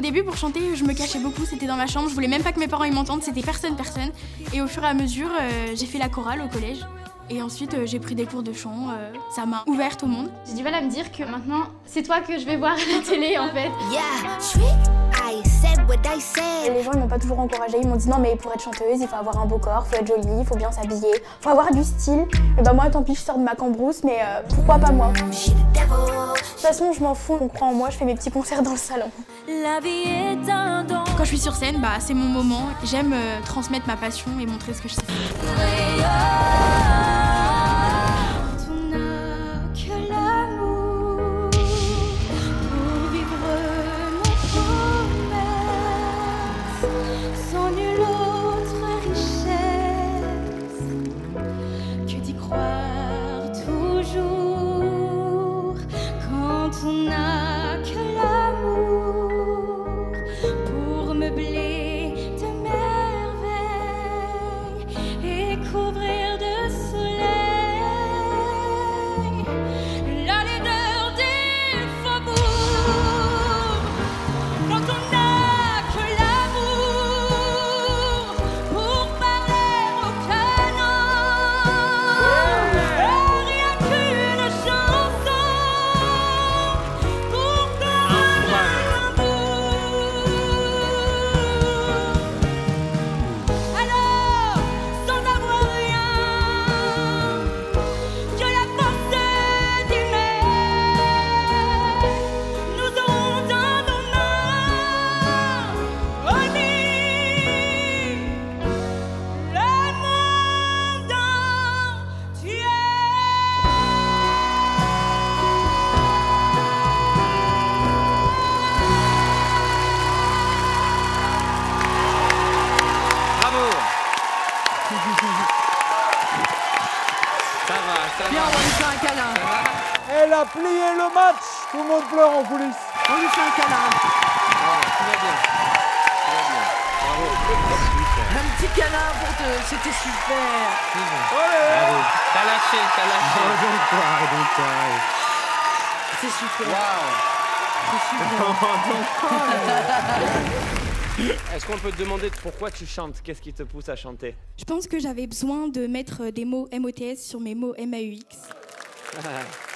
Au début, pour chanter, je me cachais beaucoup, c'était dans ma chambre, je voulais même pas que mes parents y m'entendent, c'était personne, personne. Et au fur et à mesure, euh, j'ai fait la chorale au collège. Et ensuite, euh, j'ai pris des cours de chant, euh, ça m'a ouverte au monde. J'ai du mal à me dire que maintenant, c'est toi que je vais voir à la télé en fait. Yeah, sweet. I said what I Et les gens, ils m'ont pas toujours encouragée, ils m'ont dit non, mais pour être chanteuse, il faut avoir un beau corps, faut être jolie, il faut bien s'habiller, faut avoir du style. Et bah, moi, tant pis, je sors de ma cambrousse, mais euh, pourquoi pas moi? De toute façon, je m'en fous, on croit en moi, je fais mes petits concerts dans le salon. La vie est un don. Quand je suis sur scène, bah, c'est mon moment. J'aime euh, transmettre ma passion et montrer ce que je sais On n'a que quand Ça va, ça Viens, va. on va lui faire un câlin. Elle a plié le match Tout le monde pleure en coulisses. On lui fait un câlin. Tout va bien. Tout va bien. Bravo. Un petit câlin pour te. C'était super. Bravo. T'as lâché, t'as lâché. C'est super. Waouh. C'est super. Est-ce qu'on peut te demander pourquoi tu chantes? Qu'est-ce qui te pousse à chanter? Je pense que j'avais besoin de mettre des mots MOTS sur mes mots MAUX.